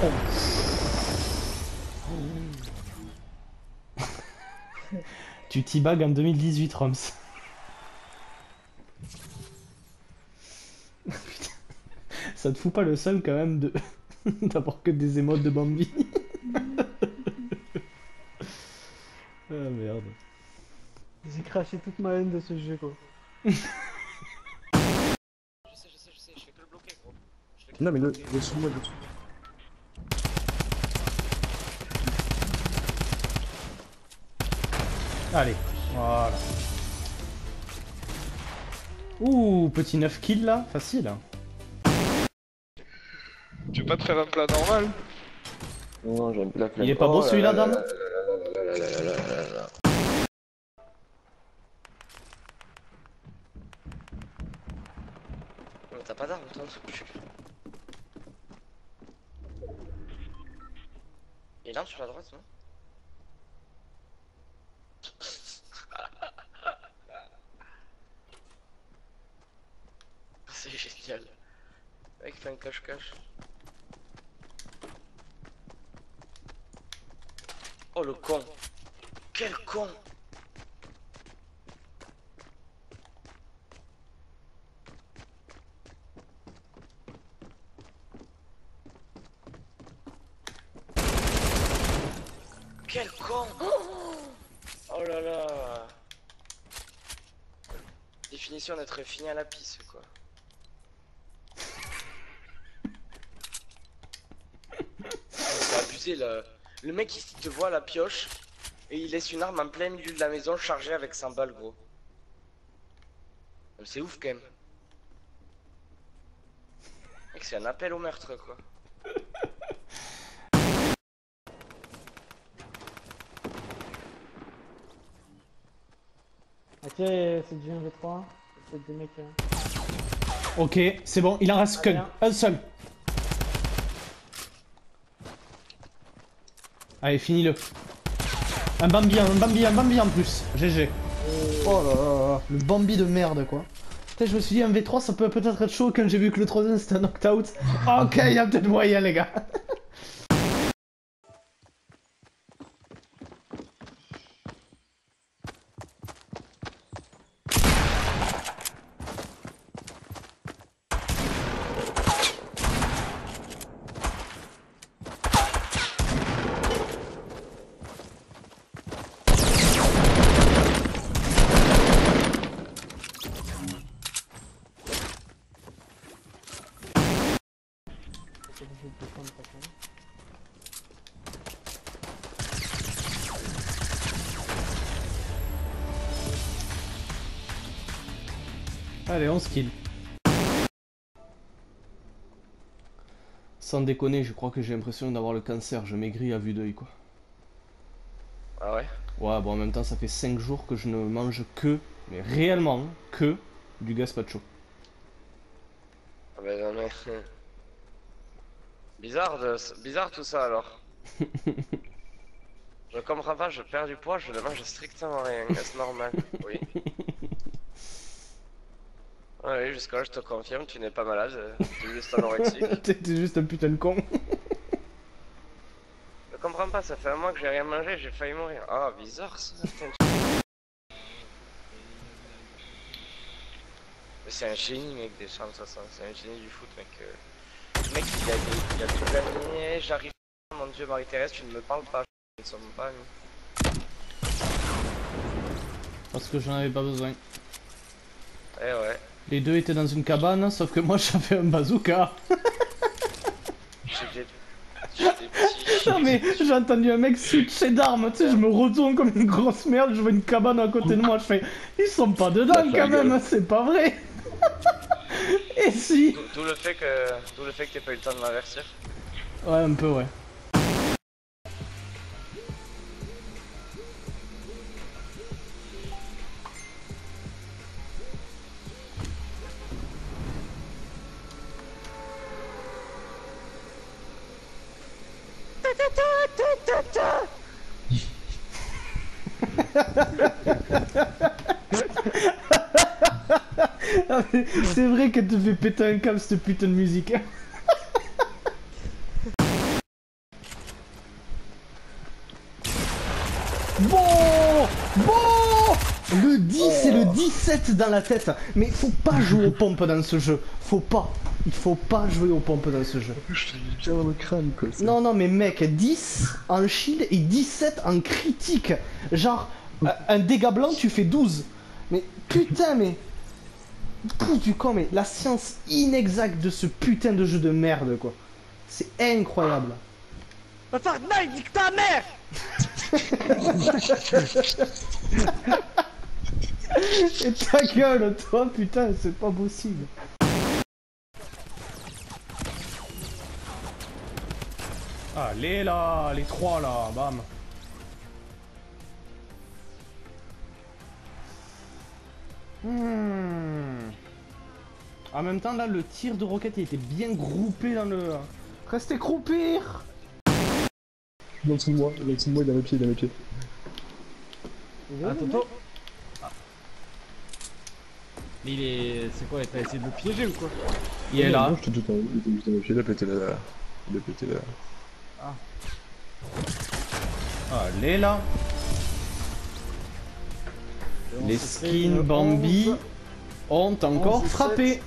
tu t'y bagues en 2018, Roms. Putain. Ça te fout pas le seul quand même de d'avoir que des émotes de Bambi. ah merde. J'ai craché toute ma haine de ce jeu quoi. Je sais, je sais, je sais, je fais que le bloquer, gros. Non mais le, le sous Allez, voilà. Ouh, petit 9 kills là, facile. Hein. Tu veux pas te faire un plat normal? Non, j'aime la plat. Il est pas beau celui-là, dame T'as pas d'arme, toi, Il y est là sur la droite, non? C'est génial. Le mec fait un cache-cache. Oh le con Quel con Quel con Oh là là Définition d'être fini à la pisse quoi. Le... Le mec il te voit à la pioche et il laisse une arme en plein milieu de la maison chargée avec 100 balles gros. C'est ouf quand même. Mec c'est un appel au meurtre quoi. Ok, c'est du 1v3. C'est des mecs. euh, Ok, c'est bon, il en reste qu'un. bien. Un seul. Allez, finis-le. Un Bambi, un Bambi, un Bambi en plus. GG. Oh là là le Bambi de merde quoi. Putain, je me suis dit, un V3 ça peut peut-être être chaud quand j'ai vu que le troisième c'était un knocked-out. Ok, il y a peut-être moyen, les gars. Allez, 11 kills. Sans déconner, je crois que j'ai l'impression d'avoir le cancer. Je maigris à vue d'œil quoi. Ah ouais? Ouais, bon, en même temps, ça fait 5 jours que je ne mange que, mais réellement, que du gazpacho. Ah bah non mais... Bizarre, de... bizarre tout ça alors. je comprends pas, je perds du poids, je ne mange strictement rien, c'est normal? Oui. Ah Oui, jusqu'à là je te confirme, tu n'es pas malade, euh, tu es juste anorexique. T'es t'es juste un putain de con. Je comprends pas, ça fait un mois que j'ai rien mangé, j'ai failli mourir. Ah, bizarre ça. c'est un génie, mec, des champs 60. C'est un génie du foot, mec. euh. Le mec, il a, il a tout gagné. J'arrive. Mon dieu, Marie-Thérèse, tu ne me parles pas. Nous ne sommes pas amis. Parce que j'en avais pas besoin. Eh ouais. Les deux étaient dans une cabane, sauf que moi j'avais un bazooka. Non mais j'ai entendu un mec switcher d'armes, tu sais, je me retourne comme une grosse merde, je vois une cabane à côté de moi, je fais Ils sont pas dedans quand même, c'est pas vrai Et si? D'où- le fait que. D'où le fait que t'aies pas eu le temps de m'avertir. Ouais, un peu, ouais. C'est vrai que tu fais péter un câble cette putain de musique. Bon Bon. Le 10 et le 17 dans la tête. Mais faut pas jouer aux pompes dans ce jeu. Faut pas. Il faut pas jouer aux pompes dans ce jeu. Je dans le crâne quoi. Non non mais mec 10 en shield et 17 en critique. Genre un dégât blanc tu fais 12 Mais putain mais Pouce du con, mais la science inexacte de ce putain de jeu de merde, quoi. C'est incroyable. Fortnite, nique ta mère Et ta gueule, toi, putain, c'est pas possible. Allez là, les trois là, bam. Hmm. En même temps, là, le tir de roquette, il était bien groupé dans le. Restez croupir Il est en dessous de moi, il est en dessous de moi, il a mes pieds, il a mes pieds. Ah, Toto Mais il est. C'est quoi T'as essayé de le piéger ou quoi? Il est là. Non, je te doute, il était juste à mes pieds, il a pété là. Il a pété là. Allez là. Les skins Bambi ont encore 11, frappé.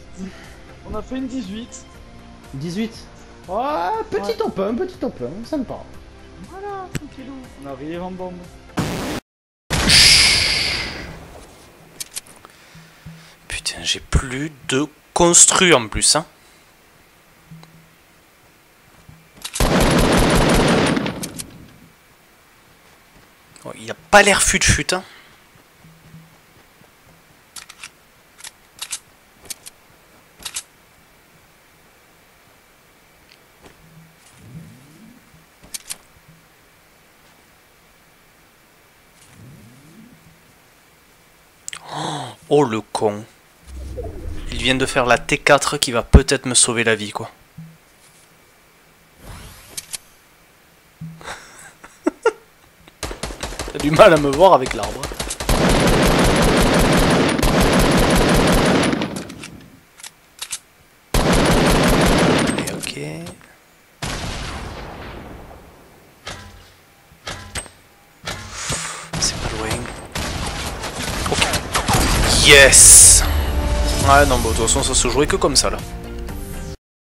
On a fait une 18. 18. Ouais, petit top 1, petit top 1, sympa. Voilà, tranquillou. On arrive en bombe. Putain, j'ai plus de construit en plus, hein. Oh, il a pas l'air fut-fut, hein. Oh le con. Il vient de faire la T4 qui va peut-être me sauver la vie quoi. T'as du mal à me voir avec l'arbre. Allez, ok. C'est pas loin. Ok. Yes Ouais, non, bah, de toute façon, ça se jouait que comme ça, là.